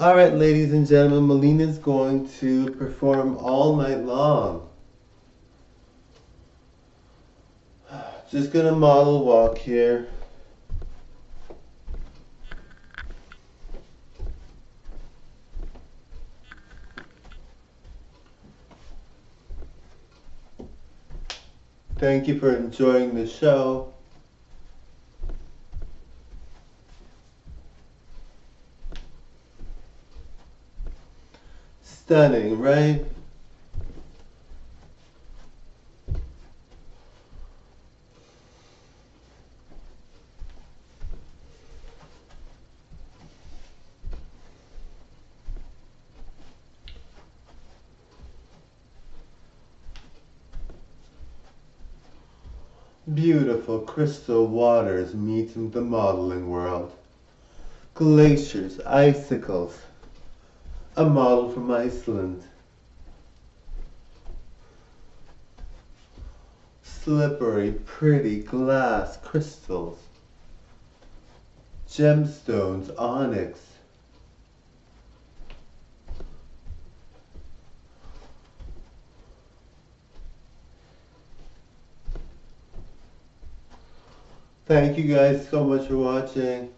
All right, ladies and gentlemen, Melina's going to perform all night long. Just gonna model walk here. Thank you for enjoying the show. Stunning, right? Beautiful crystal waters meet in the modeling world. Glaciers, icicles. A model from Iceland. Slippery, pretty glass crystals. Gemstones, onyx. Thank you guys so much for watching.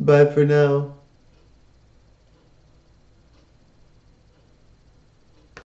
Bye for now.